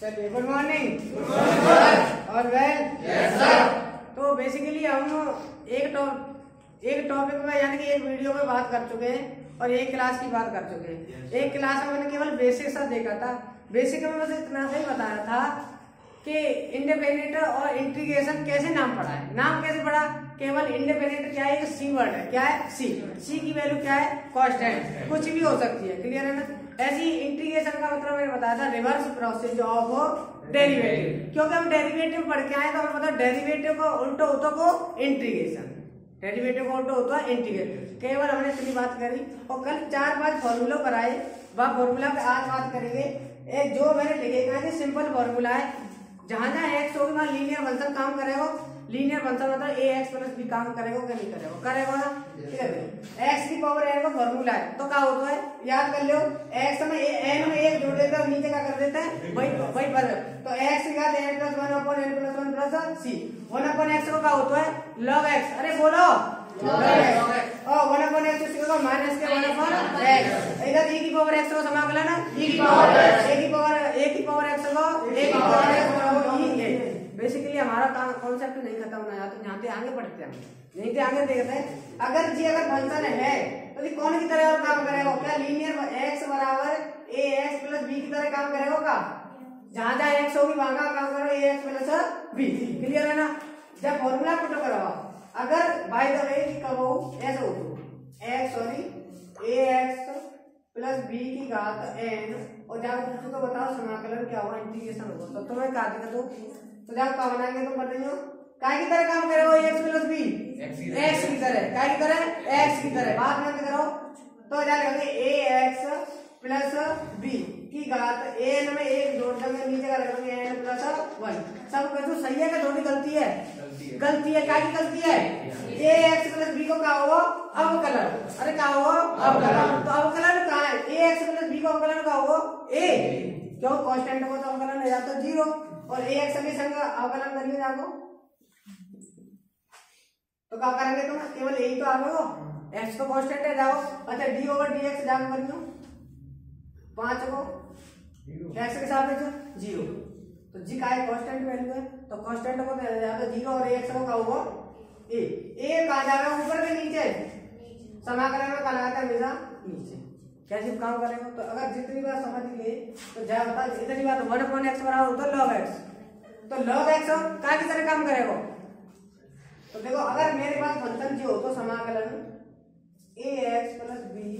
चलिए good morning और well तो बेसिकली हम एक टॉप एक टॉपिक में यानी कि एक वीडियो में बात कर चुके हैं और एक क्लास की बात कर चुके हैं। एक क्लास में मैंने केवल बेसिक सा देखा था। बेसिक में बस इतना सा ही बताया था कि इंडिपेंडेंट और इंटीग्रेशन कैसे नाम पढ़ा है। नाम कैसे पढ़ा केवल इंडिपेंडेंट क्या है? सी वर्ड है। क्या है? सी सी की वैल्यू क्या है? कांस्टेंट कुछ भी हो सकती है। क्लियर है ना? ऐसी इंटीग्रेशन का मतलब मैंने बताया था रिवर्स प्रोसेस ऑफ़ डेरिवेटिव क्योंकि हम डेरिवेटिव पढ़ के आए तो हमें पता डेरिवेटिव को उल्टो होतो को इंटीग्रेशन डेरिवेटिव को उल्टो होता है इंटीग्रेशन केवल हमने इतनी बात करी, और कल चार पाँच फॉर्मूला कराए वह फॉर्मूला पे आज बात करेंगे। एक जो मैंने लिखेगा सिंपल फॉर्मूला है। जहाँ जहाँ एक्स होगी, वहाँ लीनियर फ़ंक्शन काम करेगा लीनियर फ़ंक्शन मतलब ए एक्स प्लस बी काम करेगा क्या नहीं करेगा। करेगा ना ठीक है एक्स की पावर एन का फॉर्मूला है। तो क्या होता है? याद कर लो एक्स में एन में एक जोड़ देता है नीचे क्या कर देता है? वही वही पर तो एक्स की n plus one upon n plus one plus c one upon x को क्या होता है? लॉग एक्स अरे बोलो! वन अपॉन एक्स को माइनस के वन अपॉन एक्स इधर e की पावर एक्स को समाकलन। E की पावर की पावर a की पावर x को a की पावर e है बेसिकली हमारा कॉन्सेप्ट नहीं खत्म होना है तो यहाँ पे आगे बढ़ते हैं। यहीं पे आगे देखते हैं। अगर जी अगर फ़ंक्शन है तो ये कौन की तरह काम करेगा? क्या लीनियर x बराबर a x प्लस b की तरह काम करेगा का जहाँ जहाँ x होगी, वहाँ का काम करो a x plus b clear है ना? जब फॉर्मूला पुट करो अगर बाय द वे की कहो, ऐसा हो x sorry a x plus b की घात एन और जब पूछो तो बताओ, समाकलन क्या होगा इंटीग्रेशन होगा तो तुम्हें क्या दिक्कत हो तो जब का बनाएँगे तुम बता हो काय की तरह काम करेगा एक्स प्लस बी एक्स की तरह। काय की तरह। एक्स की तरह? बात में करो। तो क्या लिखेंगे ए एक्स प्लस बी की घात एन में एक जोड़ देंगे नीचे का रखेंगे एन प्लस वन सब कुछ सही है कि थोड़ी गलती है? गलती है। क्या की गलती है? ए एक्स प्लस बी को क्या होगा अवकलन अरे क्या होगा अवकलन तो अवकलन कहाँ है? ए एक्स प्लस बी को अवकलन क्या होगा ए क्यों? कांस्टेंट को तो अवकलन है या तो ज़ीरो और ए एक्स के संग अवकलन करिए जाको तो क्या करेंगे तुम? केवल यही तो आ गए हो। एक्स तो कांस्टेंट है जाओ। अच्छा डी ओवर डी एक्स जाको करियो पाँच को। एक्स के साथ में ज़ीरो। तो जी का है कांस्टेंट वैल्यू है। तो कांस्टेंट को दे जाएगा ज़ीरो और एक्स को क्या होगा ए ए कहा जाएगा ऊपर के नीचे। समाकलन में क्या लगाते हैं? हमेशा नीचे। कैसे काम करेगा? तो अगर जितनी बार समझ लिए तो जा बता इतनी बार वन अपॉन एक्स बराबर है लॉग एक्स तो लॉग एक्स क्या की तरह काम करेगा? तो देखो, अगर मेरे पास फ़ंक्शन जी हो तो समाकलन a x plus b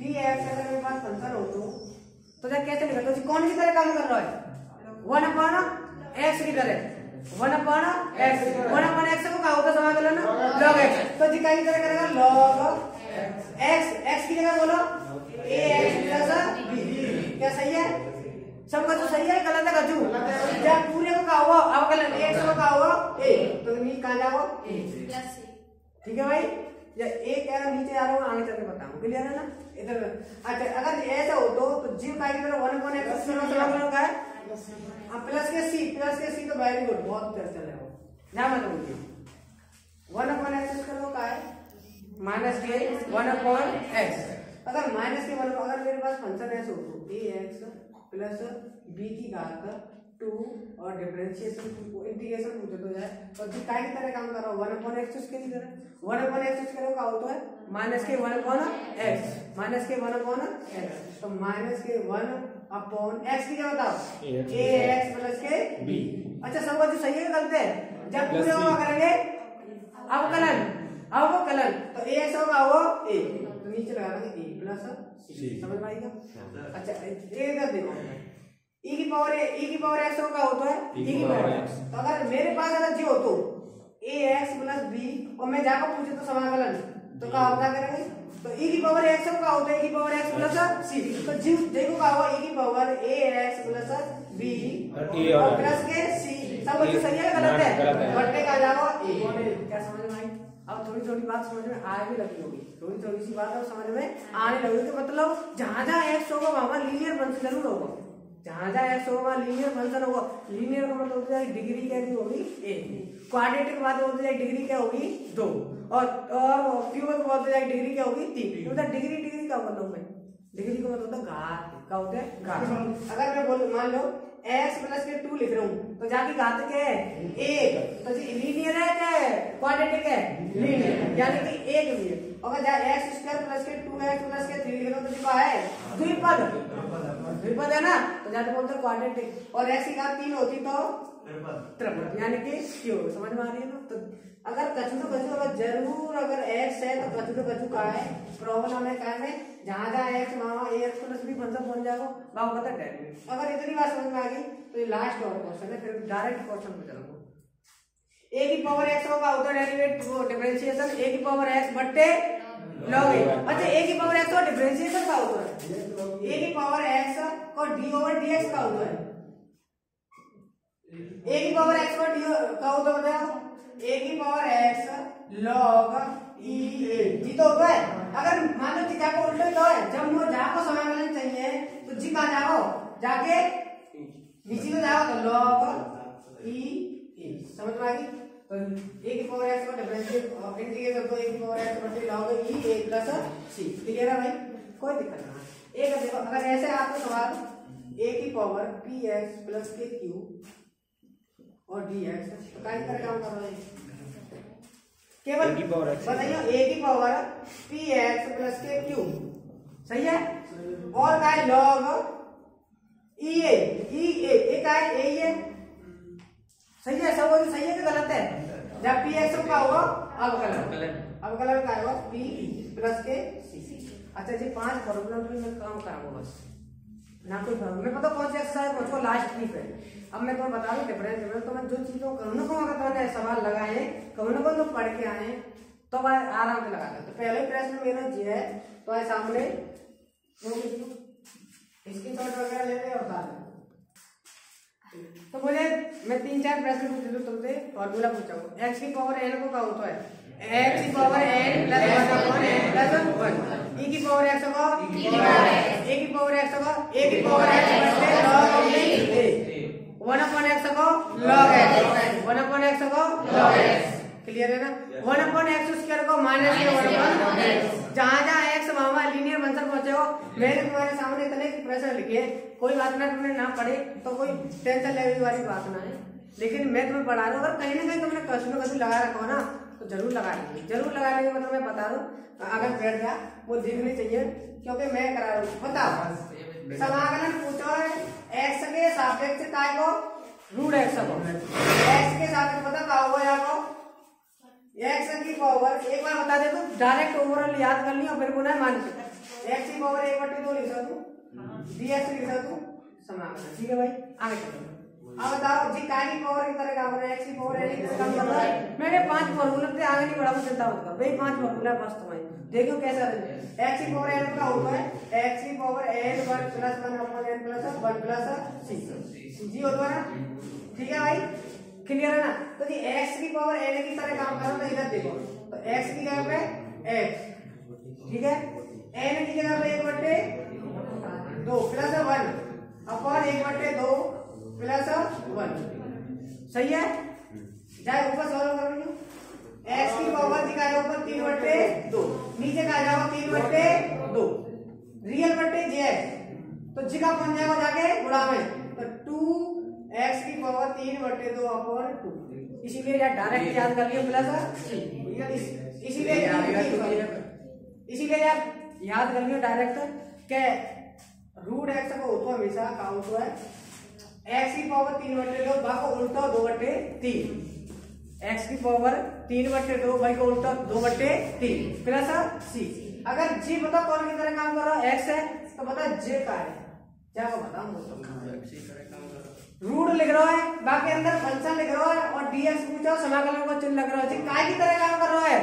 b x अगर मेरे पास फ़ंक्शन हो तो तो जब कैसे लिखा तो कौन की तरह काम कर रहा है? वन अपॉन एक्स की तरह। One upon x one upon x को क्या होता समाकलन? लॉग एक्स तो जी क्या तरह करेगा? लॉग एक्स एक्स की जगह बोलो। ए एक्स प्लस बी क्या सही है? सबका तो सही है गलत है गजू जब पूरे को कहा हुआ अवकलन एक्स को कहा हुआ ए तो नीचे कहाँ जाओ ए ठीक है भाई? या ए कह रहा नीचे आ रहा हूँ आगे चल के बताऊँ। क्लियर है ना? इधर अच्छा अगर ऐसा हो तो तो जीव का की तरह वन वन एक्स समाकलन का है? प्लस के सी प्लस के सी तो वेरी गुड बहुत अच्छा चल रहा हो ध्यान मत बोलिए वन अपन एक्स करो का है माइनस के वन अपॉन एक्स अगर माइनस के वन अगर मेरे पास फ़ंक्शन ऐसे हो तो ए एक्स प्लस बी की घात टू और डिफरेंशिएशन इंटीग्रेशन पूछे तो जाए और जी काय की तरह काम कर रहा हूँ? वन अपॉन एक्स उसके की तरह? वन अपॉन एक्स उसके का होता है। माइनस के वन अपॉन एक्स माइनस के वन अपॉन एक्स तो माइनस के वन अपॉन एक्स की क्या बताओ। ए एक्स प्लस के बी अच्छा सब सही है गलत है? जब पूरे हुआ करेंगे अवकलन। अवकलन तो ए एक्स होगा वो ए तो नीचे लगा देंगे ए प्लस सी समझ में आएगा अच्छा ये इधर देखो e की पावर e की पावर x का होता है e की पावर तो अगर मेरे पास अगर जी हो तो a x प्लस b और मैं जाकर पूछे तो समाकलन तो क्या होता करेंगे तो e की पावर x का होता है e की पावर x प्लस c. तो जी देखो क्या होगा e की power a x plus b. और प्लस के c सब सही है गलत है घटने का जाओ a क्या समझ में आई अब थोड़ी थोड़ी बात समझ में आने लगी होगी। थोड़ी थोड़ी सी बात अब समझ में आने लगी तो मतलब जहाँ जहाँ एक्स होगा वहाँ लीनियर फ़ंक्शन ज़रूर होगा। जहाँ जहाँ एक्स होगा लीनियर फ़ंक्शन होगा लीनियर का मतलब होता है डिग्री क्या होगी? एक क्वाड्रेटिक बात होती है डिग्री क्या होगी? दो। और और क्यूबिक बात होती है डिग्री क्या होगी? तीन। मतलब डिग्री डिग्री का मतलब डिग्री का मतलब होता है घात। क्या होते हैं? घात। अगर मैं बोल मान लो एक्स प्लस के टू लिख रहा हूँ। तो जाके घात क्या है। एक तो जी लीनियर है क्या? है क्वाड्रेटिक है? लीनियर यानी कि एक भी है। अगर जाए एक्स स्क्वायर प्लस के टू एक्स प्लस के थ्री लिख रहा हूँ तो जी क्या है? द्विपद। द्विपद है। ना? तो जाके बोलते हैं क्वाड्रेटिक और एक्स की घात तीन होती तो? त्रिपद यानी कि क्यों? समझ में आ रही है ना? तो अगर कछु तो कछु, अगर ज़रूर अगर एक्स है तो कछु तो कछु का है। प्रॉब्लम है क्या है? जहाँ जहाँ एक्स वहाँ एक्स प्लस बी बन बन जाएगा। बाबू बता डेरिवेटिव अगर इतनी बात समझ में आ गई तो ये लास्ट और क्वेश्चन है, फिर डायरेक्ट क्वेश्चन में चलूँगा। ए की पावर एक्स होगा होता डेरिवेटिव वो डिफरेंशिएशन ए की पावर एक्स बट्टे लॉग ए अच्छा ए की पावर एक्स का डिफरेंशिएशन का होता है। ए की पावर एक्स को डी ओवर डी एक्स का होता है। ए की पावर एक्स को डी का होता है। बताओ ए की power x log e a जी तो होता है अगर मान लो जी को उल्टे तो है। जब वो जा को समाकलन चाहिए तो जी कहाँ जाओ? जाके नीचे तो जाओ तो log ई ए समझ में आ गई? तो ए की पावर एक्स का डिफरेंशिएट इंटीग्रेट कर ए की पावर एक्स बटे log e a plus c clear है भाई? कोई दिक्कत नहीं एक देखो, अगर ऐसे आपको सवाल ए की पावर पी एक्स प्लस के क्यू और डी एक्स तो काय कर रहे हैं। केवल बताइए ए की पावर पी एक्स प्लस के क्यू? सही है? और का है? लॉग ई ए ई ए ए का है ए है। सही है? सब सही है कि गलत है? जब पी एक्स का होगा? अवकलन अवकलन का होगा? पी प्लस के सी अच्छा जी पाँच फॉर्मूला में काम कराऊँगा बस। ना कोई मैं पता कौन सी एक्सरसाइज मुझको लास्ट की है। अब मैं तुम्हें बता दूँ डिफरेंस डिफरेंस तो मैं जो चीज़ों कहूँ ना कहूँ अगर तुमने सवाल लगाए कहूँ ना कहूँ पढ़ के आए तो मैं आराम से लगा तो पहले प्रश्न मेरा जी है तो है सामने इसकी शॉट वगैरह ले ले और डाल तो बोले मैं तीन चार प्रश्न पूछ लूँ तुमसे फॉर्मूला पूछा एक्स की पावर एन को क्या होता है? एक्स की power n plus one upon n plus one e की पावर एक्स होगा ए की पावर एक्स होगा ए की पावर एक्स बटे log a. One upon x को log x one upon x को लॉग एक्स क्लियर है ना? वन अपॉन एक्स स्क्वायर को माइनस के वन अपॉन जहाँ जहाँ एक्स वहाँ लीनियर बंसर पहुँचे हो मैंने तुम्हारे सामने इतने प्रश्न लिखे कोई बात ना तुमने ना पढ़े तो कोई टेंशन लेने वाली बात ना है। लेकिन मैं तुम्हें पढ़ा रहा हूँ अगर कहीं ना कहीं तुमने क्वेश्चन कभी लगा रखा हो ना तो ज़रूर लगा लीजिए। ज़रूर लगा के मतलब मैं बता दूँ अगर बैठ गया वो दिखनी चाहिए क्योंकि मैं करा रहा हूँ। बताओ। समाकलन पूछो एक्स के सापेक्ष काय को। रूट एक्स को। एक्स के सापेक्ष पता क्या होगा यहाँ को एक्स की पावर एक बार बता दे तो। डायरेक्ट ओवरऑल याद कर लियो फिर बोला मान के। एक्स की पावर एक बटे दो लिख सकूँ डी एक्स लिख सकूँ समाकलन ठीक है भाई। आगे। चलो बताओ जी काय की पावर की तरह काम रहा है एक्स की पावर एन की रहा है। मैंने पाँच फार्मूला से आगे नहीं बढ़ा चिंता मत पाँच फार्मूला बस तुम्हारी देखो कैसा एक्स की पावर एन का होता है। एक्स की power n one plus one upon n plus one plus c जी होता है ना ठीक है भाई? क्लियर है ना? तो जी, x की पावर n की तरह काम करो तो इधर देखो। तो x की जगह पे x ठीक है? n की जगह पे एक बट्टे दो प्लस वन अपॉन एक बट्टे दो प्लस वन। सही है? जाए ऊपर सॉल्व कर रही एक्स की पावर दिखाया ऊपर तीन बट्टे दो। नीचे का जाओ तीन बट्टे दो। रियल बट्टे जे तो जी का बन जाएगा जाके गुणा में। तो टू एक्स की पावर तीन बटे दो अपॉन टू इसीलिए यार डायरेक्ट याद कर लियो प्लस इसीलिए इसीलिए यार याद कर लियो डायरेक्ट के रूट एक्स को होतो हमेशा का होतो है। एक्स की पावर तीन बटे दो बा को उल्टा दो बटे तीन। एक्स की पावर तीन बटे दो भाई को उल्टा दो बटे तीन। प्लस सी अगर जी बता कौन की तरह काम कर रहा? है एक्स है तो बता जे का है। क्या को बताऊँ रूट लिख रहा है बाकी अंदर फ़ंक्शन लिख रहा है और डीएक्स पूछो समाकलन का चिन्ह लग रहा है। काय की तरह काम कर रहा है?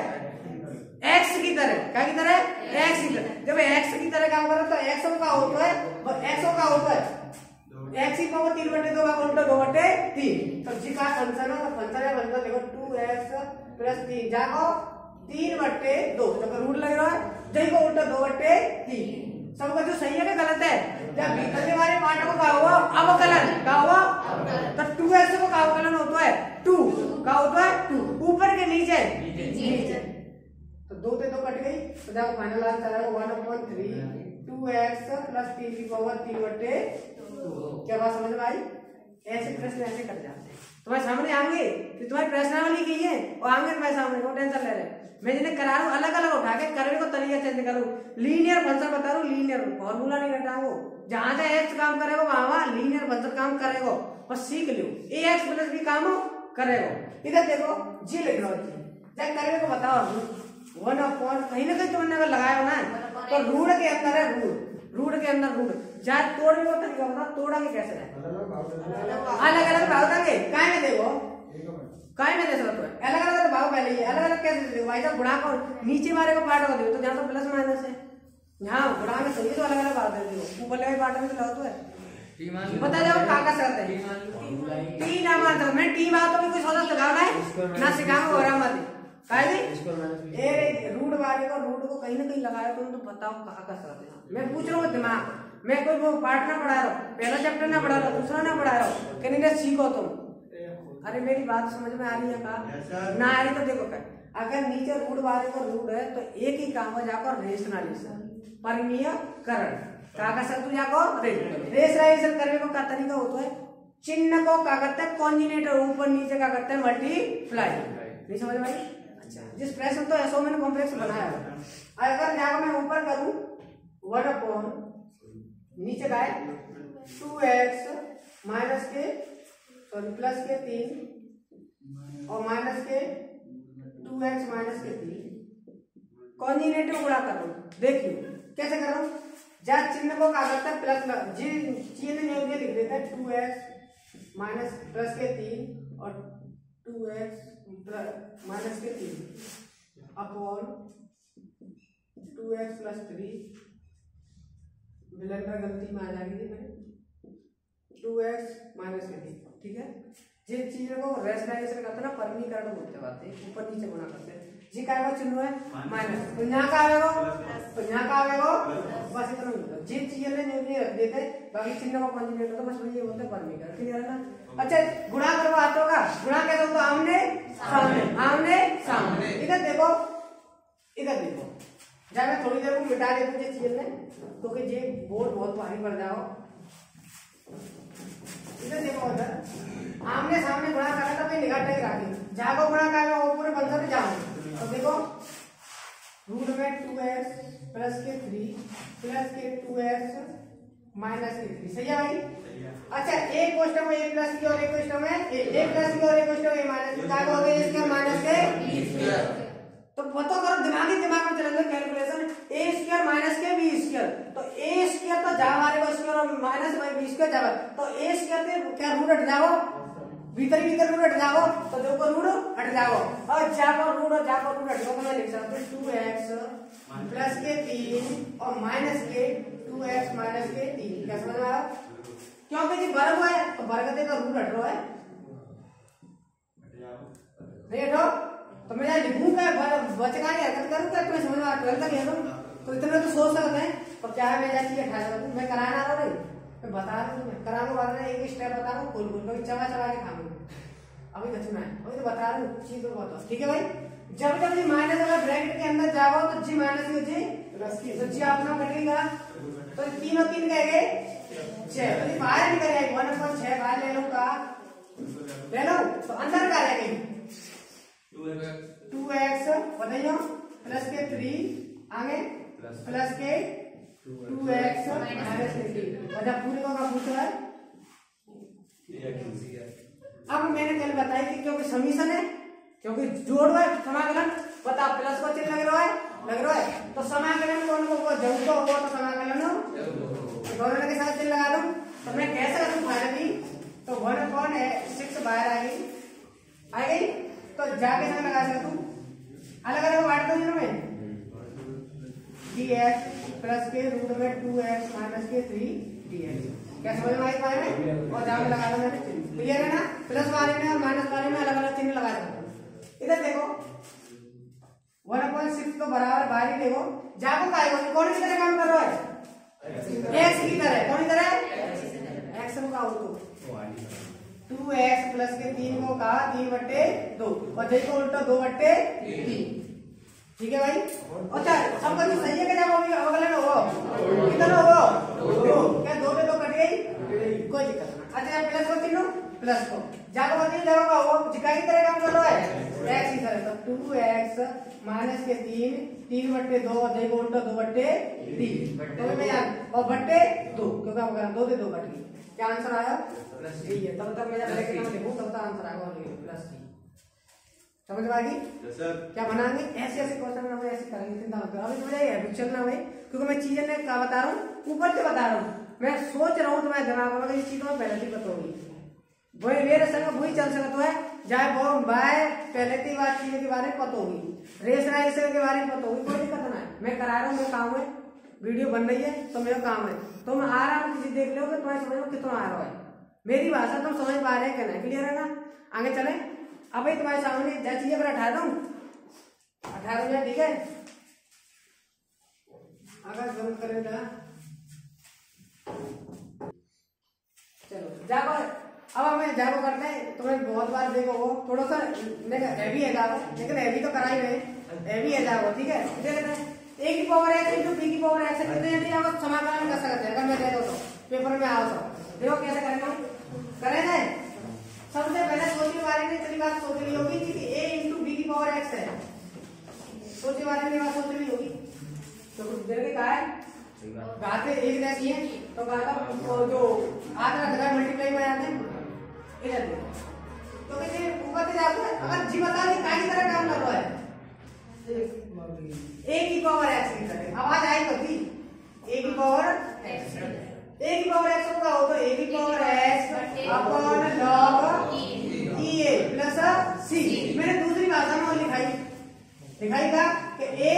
एक्स की तरह। काय की तरह? एक्स की तरह। जब एक्स की तरह काम कर रहा है तो एक्स का होता है एक्स का होता है। एक्स की पावर तीन बटे दो का उल्टा दो बटे तीन। तो जी का फ़ंक्शन है फ़ंक्शन है फ़ंक्शन देखो टू एक्स प्लस तीन। जाको तीन बटे दो। जब रूट लग रहा है जई को उल्टा दो बटे तीन। सबका जो सही है कि गलत है? जब के वाले पार्ट को क्या हुआ अवकलन। क्या हुआ? तो टू एक्स को अवकलन होता है टू क्या होता है टू ऊपर के नीचे? नीचे। तो दो से दो कट गई। तो जब फाइनल आंसर आएगा one upon three two x plus तीन की पावर तीन बटे क्या बात समझ में आई? ऐसे प्रश्न ऐसे कर जाते हैं। तुम्हारे सामने आएँगे कि तुम्हारी प्रश्नावली की है और आएँगे तुम्हारे सामने, वो टेंशन ले रहे मैं जिन्हें करा रहा हूँ अलग अलग उठा के करने को तरीका चेंज करूँ लीनियर फ़ंक्शन बता रहा हूँ लीनियर फॉर्मूला नहीं घटाओ जहाँ जहाँ एक्स काम करेगा, वहाँ वहाँ लीनियर फ़ंक्शन काम करेगा। बस सीख लो ए एक्स प्लस भी काम करेगा। इधर देखो जी लिख लो जब करेगा तो बताओ वन अपॉन कहीं ना कहीं तुमने अगर लगाया हो ना तो रूढ़ के अंदर है रूढ़ रूढ़ के अंदर रूढ़ जाए तोड़ने का तरीका बता तोड़ेंगे कैसे अलग अलग भाव देंगे काय में देखो काय में दे सकते हो अलग अलग भाव पहले ये अलग अलग कैसे देखो भाई साहब गुणा को नीचे वाले को पार्ट को देखो तो जहाँ तो प्लस माइनस है। यहाँ गुणा में सही तो अलग अलग भाव दे दो ऊपर लगे पार्ट में तो लगाओ तो है बता जाओ काका करते हैं? टी ना मानता मैं टी मार तो कोई सोचा सिखाना है ना सिखाऊँगा और मत काहे ए रूट वाले को रूट को कहीं ना कहीं लगाया तुम तो बताओ कहाँ का करते हैं। मैं पूछ रहा हूँ दिमाग। मैं कोई वो पार्ट ना पढ़ा रहा हूँ पहला चैप्टर ना पढ़ा रहा हूँ दूसरा ना पढ़ा रहा हूँ कहने का सीखो तुम। अरे मेरी बात समझ में आ रही है कहा? ना आ रही तो देखो कर अगर नीचे रूट वाले को रूट है तो एक ही काम है जाकर रेशनलाइजेशन परमीयकरण। का का शब्द जाको रेशनलाइजेशन करने को का तरीका होता है। चिन्ह को क्या करते हैं कॉन्जिनेटर ऊपर नीचे क्या करते हैं मल्टीप्लाई नहीं समझ आई? अच्छा जिस प्रश्न तो एसो मैंने कॉम्प्लेक्स बनाया अगर यहाँ मैं ऊपर करूँ वन अपॉन नीचे का टू एक्स माइनस के सॉरी प्लस के तीन और माइनस के टू एक्स माइनस के तीन। कॉन्जिनेटिव गुणा करो देखिए कैसे करो जा चिन्ह को क्या करता है प्लस जी, चिन्ह जो लिख देता है टू एक्स माइनस प्लस के तीन और टू एक्स माइनस के तीन। Upon two x plus three blunder गलती में आ जाएगी थी मैंने। टू एक्स माइनस के तीन ठीक है? जिस चीज़ को रेशनलाइजेशन करते ना परमीकरण बोलते बात ऊपर नीचे गुणा करते हैं। जी का आएगा चिन्ह है माइनस तो यहाँ का आएगा? तो यहाँ का आएगा? बस इतना है जिस चीज़ ने जो रख देते बाकी चिन्ह को कॉन्जुगेट होता बस वही बोलते हैं परमीकरण क्लियर है ना? अच्छा गुणा करो हाथों का। गुणा कैसे होता आमने सामने। आमने सामने. इधर देखो इधर देखो। जब मैं थोड़ी देर को मिटा देता जिस चीज़ ने तो कि ये बोर्ड बहुत भारी पड़ जाओ इधर देखो उधर। आमने सामने गुणा करा था मैं निगाह टेक रखी। जागो गुणा करा वो पूरे बंदर पे जाऊँ तो देखो रूट में टू एक्स प्लस के थ्री प्लस के टू एक्स माइनस के थ्री सही है भाई? अच्छा एक क्वेश्चन में ए प्लस की और एक क्वेश्चन में ए प्लस की और एक क्वेश्चन में माइनस की। क्या हो गया इसके माइनस के? तो पता करो दिमागी दिमाग में चलेगा कैलकुलेशन ए स्क्वायर माइनस के बी स्क्वायर तो ए स्क्वायर तो जा हमारे को स्क्वायर और माइनस बाई बी स्क्वायर जाओ तो ए स्क्वायर पे क्या रूट हट जाओ भीतर भीतर रूट हट जाओ तो देखो रूट हट जाओ और जाको रूट और जाको रूट हट जाओ तो मैं लिख सकता हूँ टू एक्स प्लस के तीन और माइनस के टू एक्स माइनस के तीन क्या समझ में आया? क्योंकि जी वर्ग है तो वर्ग का रूट हट रहा है। नहीं हटो तो मैं लिखूँगा बचका की हरकत करूँ क्या तुम्हें समझ में ट्वेल्थ तक लिखूँ तो इतना तो सोच सकते हैं और क्या है मैं जाती है अठारह मैं कराना रहा नहीं मैं बता रहा हूँ कराने बाद में एक स्टेप बता रहा हूँ खोल कभी चबा चबा के खाऊँगी अभी बचना है अभी तो बता रहा हूँ चीज़ तो बताओ ठीक है भाई? जब जब जी माइनस अगर ब्रैकेट के अंदर जाओ तो जी माइनस की जी तो जी अपना कटेगा तो तीन और तीन कहेंगे छह तो बाहर निकल जाएगी वन अपॉइंट छह बाहर ले लो का ले लो तो अंदर का जाएगी टू एक्स बताइए प्लस के थ्री आगे। प्लस के टू एक्स माइनस अच्छा पूरे का पूछ रहा है अब मैंने कल बताया कि क्योंकि समीशन है क्योंकि जोड़ है समाकलन। बता प्लस को चिन्ह लग रहा है? लग रहा है। तो समाकलन कौन को जब तो होगा तो समाकलन दोनों के साथ चिन्ह लगा दूँ। तो मैं कैसे करूँ फ़ायदा की। तो वन कौन है सिक्स बाहर आ गई। आ गई? तो जाके ना लगा सकता तू। अलग अलग बांट दो जिनमें डी एक्स प्लस के रूट में टू एक्स माइनस के थ्री डी एक्स क्या समझ में आई पाए में? और जाके लगा दो मैंने क्लियर है ना? प्लस वाले में और माइनस वाले में अलग अलग चिन्ह लगा सकते इधर देखो। वन अपॉइंट सिक्स तो बराबर बाहर ही देखो जाको का कौन सी तरह काम कर रहा है? एक्स की तरह। कौन सी तरह? एक्स का तो टू एक्स प्लस के तीन को कहा तीन बट्टे दो। और देखो उल्टा, दो बट्टे तीन। ठीक है भाई? अच्छा सबका जो सही है क्या अभी अगले में हो कितना हो दो। क्या दो पे दो कट गई? कोई दिक्कत अच्छा प्लस को चिन्ह प्लस को। जाको बताइए का हो जिका की तरह काम कर रहा है एक्स की तरह तो टू एक्स माइनस के तीन। तीन बट्टे दो। देखो उल्टा, दो बट्टे तीन। तो मैं याद और बट्टे दो। क्योंकि हम दो से दो कट गई क्या आंसर आया प्लस थ्री है तब तक मैं जब ब्रैकेट में लिखूं तब तक आंसर आएगा प्लस थ्री समझ में आ गई क्या बनाएँगे ऐसे ऐसे क्वेश्चन हम ऐसे करेंगे चिंता मत करो अभी मुझे हैबिट चलना भाई क्योंकि मैं चीज़ें ने क्या बता रहा हूँ ऊपर से बता रहा हूँ मैं सोच रहा हूँ तो मैं दिमाग में इस चीज़ों में पहले से पता होगी वही मेरे संग वही चल सकता है जाए वो बाय पहले की बात चीज़ें के बारे में पता होगी रेस राइसर के बारे में पता होगी कोई दिक्कत ना है मैं करा रहा हूँ मेरा काम है वीडियो बन रही है तो मेरा काम है। तो मैं आ रहा हूँ, किसी देख लो तुम्हारे समझ में कितना आ रहा है। मेरी भाषा तुम समझ पा रहे हैं क्या क्लियर है ना? आगे चले। अब तुम्हारे सामने जा चीज़ें पर अठा दूँ? अठा दूँ ठीक है? अगर बंद करें चलो, जागो। अब हमें जागो करते हैं। तुम्हें बहुत बार देखो वो। थोड़ा सा हैवी है जागो। लेकिन हैवी तो करा ही हैवी है जागो, ठीक हैं? ए की पावर एक्स इंटू बी की पावर एक्स कितने यदि आप समाकलन कर सकते हैं अगर मैं दे दो तो पेपर में आओ तो। देखो कैसे करेंगे करेंगे सबसे पहले सोच के बारे में इतनी बात सोच ली होगी कि a इंटू बी की पावर x है। सोच के बारे में बात सोच ली होगी। तो कुछ देर के कहा है गाते एक जैसी है तो गाता तो जो आधा जगह मल्टीप्लाई में आते हैं इधर तो कैसे ऊपर से जाते हैं अगर जी बता दे काय की तरह काम कर है a की पावर x की तरह आवाज़ आई तो a की पावर x a की पावर x होगा हो तो a की power x upon log e a plus c मैंने दूसरी भाषा में लिखाई। लिखाई था कि a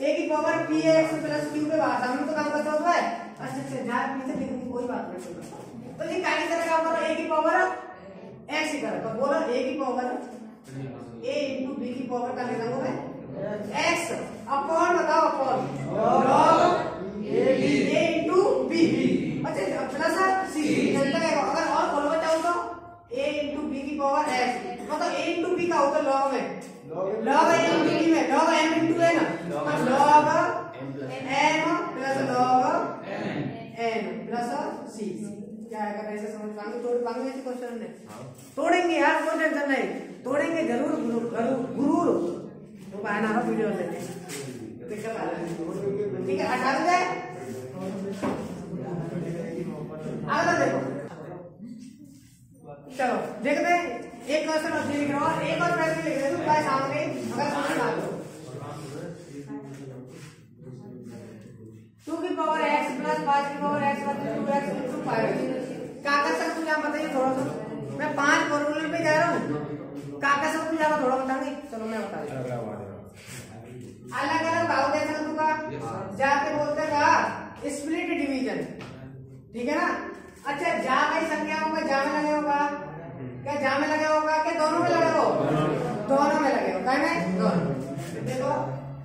a की power p x plus q पे भाषा में तो काम करता होता है अच्छा अच्छा पीछे लिखने की कोई बात नहीं तो ये काय तरह काम कर है a की पावर x की तरह तो बोला a की पावर a into b की पावर का लिखा हुआ है x अपॉन बताओ अपॉन अच्छा प्लस सी अगर और खोलना चाहो तो की पावर मतलब का होता है में. में ना? प्लस प्लस क्या है समझ पाएँगे तोड़ पाएँगे ऐसे क्वेश्चन ने तोड़ेंगे यार कोई टेंशन नहीं। तोड़ेंगे ज़रूर ज़रूर गुरूर। तो बहाना हो, वीडियो लेते ठीक है, हटा दो। चलो, देखते हैं। एक क्वेश्चन और लिख रहा हूँ। एक और प्रश्न लिख रहे हो तुम्हारे सामने अगर टू की पावर एक्स प्लस पाँच की power x two x into five काका सर मुझे आप बताइए थोड़ा सा मैं पाँच फॉर्मूले पे जा रहा काका सर मुझे आप थोड़ा बताएँगे चलो मैं बता अलग अलग भाव दे सकता जाके बोलते का स्प्लिट डिवीज़न ठीक है ना? अच्छा जा कई संख्याओं में जा में लगे होगा। क्या जा में लगे होगा? क्या दोनों में लगे हो दोनों में लगे हो क्या में दोनों। देखो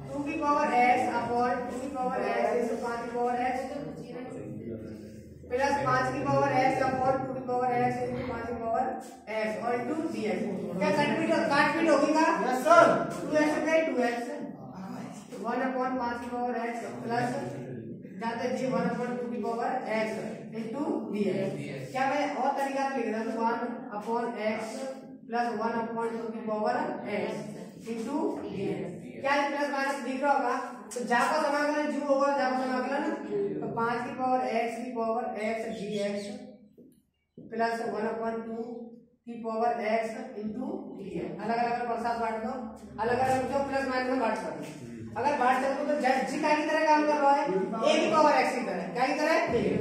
टू की पावर एक्स अपॉन टू की पावर इस पाँच पावर एक्स प्लस पाँच की पावर एक्स अपॉन टू की पावर एक्स इंटू पाँच की पावर एक्स और इंटू डी एक्स क्या कटपीट काटपीट होगी का यस सर टू एक्स गए टू एक्स वन अपॉन पाँच की पावर एक्स प्लस जाते जी वन अपॉन टू की power x into d x क्या मैं और तरीका से लिख रहा हूँ? One upon x plus one upon two की power x into d x क्या प्लस माइनस दिख रहा होगा? तो जा का समाकलन जो होगा जा का समाकलन तो पाँच की पावर एक्स की power x d x plus one upon two की power x into d x अलग अलग प्रसाद बांट दो? अलग अलग जो प्लस माइनस में बांट सकते अगर बांट सकते तो जी का की तरह काम कर रहा है? A की पावर एक्स की तरह। क्या की तरह?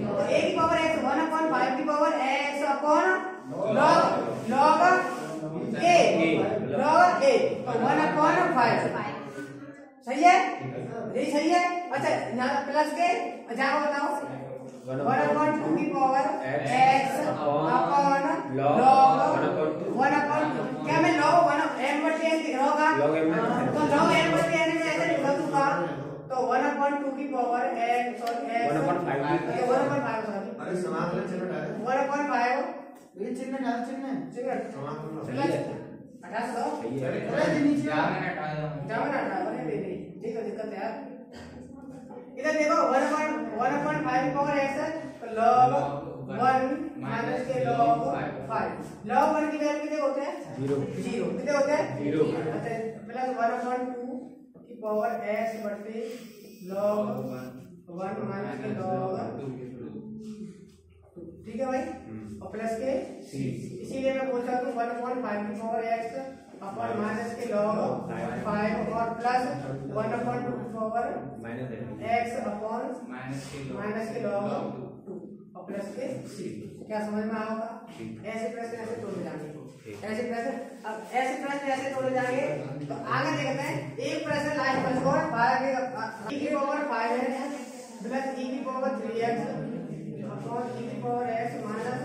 तो a की पावर x 1 अपॉन 5 की power x upon log log a. log a. तो 1 अपॉन 5 सही है? ये सही है? अच्छा यहाँ प्लस के? जाओ बताओ। वन अपॉन टू की power x upon log one upon क्या मैं लॉग वन एम बटे एन लिख रहा होगा तो लॉग एम बटे एन में ऐसे लिखा दूँगा तो वन अपॉन टू की power x sorry x one upon five one upon five अरे समाकलन चिन्ह डाले वन अपॉन फाइव ये चिन्ह डाल चिन्ह। चिन्ह समाकलन चिन्ह हटा दो। अरे नीचे जाओ ना हटा दे दे ठीक है दिक्कत है यार इधर देखो one point one point five power x है तो लॉग वन माइनस के लॉग फाइव लॉग वन की वैल्यू कितने होते हैं? ज़ीरो ज़ीरो कितने होते हैं? ज़ीरो अच्छा प्लस वन अपॉइंट टू की पावर एक्स बटे लॉग वन माइनस के लॉग ठीक है भाई? और प्लस के? इसीलिए मैं बोल रहा हूँ वन अपॉइंट फाइव की पावर एक्स अपॉन माइनस के लॉग फाइव और plus one upon two power minus x upon minus के लॉग माइनस के लॉग टू और प्लस के? सी क्या समझ में आएगा ऐसे प्रश्न ऐसे तोड़े जाएँगे। ऐसे प्रश्न अब ऐसे प्रश्न ऐसे तोड़े जाएँगे। तो आगे देखते हैं। एक प्रश्न लाइन पर छोड़ फाइव ई की पावर फाइव है। प्लस ई की power three x upon e की power x minus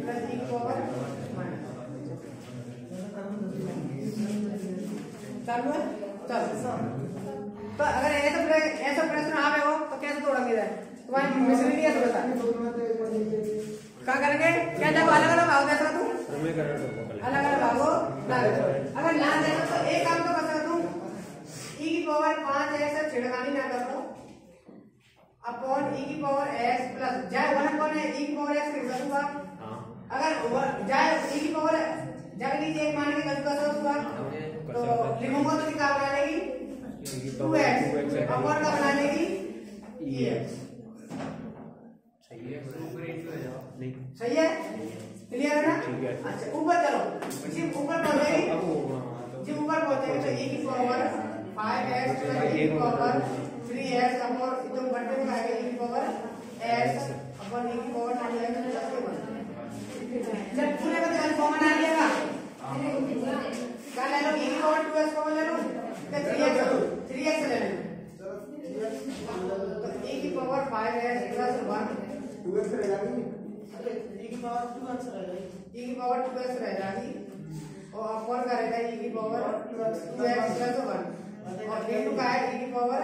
plus e की पावर माइनस चालू है? चलो। तो अगर ऐसा ऐसा प्रश्न आवे हो तो कैसे तोड़ेंगे तुम्हारी मिसरी नहीं है तो बता। क्या करेंगे? क्या देखो अलग अलग भाव देता तू? अलग अलग भागो अगर ना देखो तो एक काम तो कर सकता हूँ ई की पावर पाँच एक्स छिड़कानी ना कर दो अपॉन ई की पावर एक्स प्लस जाए वन अपॉन ई की पावर एक्स लिख दूँगा अगर जाए ई की पावर जब नीचे एक मान के कर दूँगा तो लिखूँगा तो क्या बना लेगी टू एक्स अपॉन का बना लेगी ई एक्स सही है? क्लियर है ना? अच्छा ऊपर चलो। सिर्फ़ ऊपर पहुंचेगी जब ऊपर पहुँचेंगे तो e की पावर 5x प्लस e की पावर 3x अपॉन एकदम बट्टे में आएगा e की पावर x अपॉन e की पावर 2x प्लस के वन जब पूरे का ध्यान कॉमन आ जाएगा क्या ले लो e की पावर 2x कॉमन ले लो क्या 3x 3x ले लो तो e की पावर 5x प्लस 1 e की पावर 2x रह जाएगी e की पावर 2x रह जाएगी और अपॉन करेगा e की पावर 2x प्लस 1 और इनटू का है e की पावर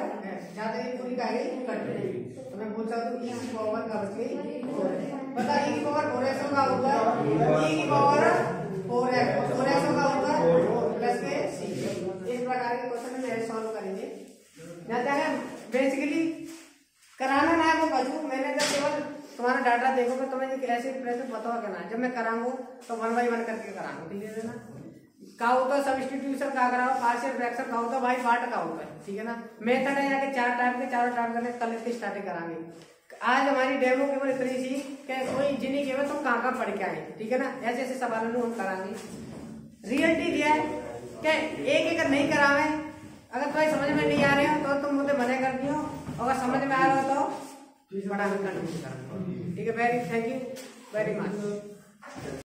ज़्यादा ये पूरी का है कट जाएगी तो मैं पूछ सकता हूँ e की पावर का बच गई 4 पता e की पावर 4x का होता है e की पावर 4x 4x का होता है प्लस के c इस प्रकार के क्वेश्चन में सॉल्व करेंगे। जाता है बेसिकली कराना ना है वो बचू। मैंने तो केवल तुम्हारा डाटा देखोगे तुम्हें ये ऐसे प्रश्न पता होगा ना। जब मैं कराऊँगा तो वन बाई वन करके कराऊँगा, ठीक है ना? का होता है सब्सटीट्यूशन का कराओ? पार्शियल फ्रैक्शन का होता है बाई पार्ट का होता है, ठीक है ना? मेथड है जाके चार टाइप के, चारों टाइप करने कल इसकी स्टार्टिंग कराएँगे। आज हमारी डेमो केवल इतनी सी कि कोई जिन्हें केवल तुम कहाँ कहाँ पढ़ के आए, ठीक है ना? ऐसे ऐसे सवालों हम कराएँगे। रियलिटी दिया है कि एक एक नहीं करावे, अगर तुम्हें समझ में नहीं आ रहे हो तो तुम मुझे मना कर दियो। अगर समझ में आ रहा हो तो बड़ा करो ठीक है very thank you very much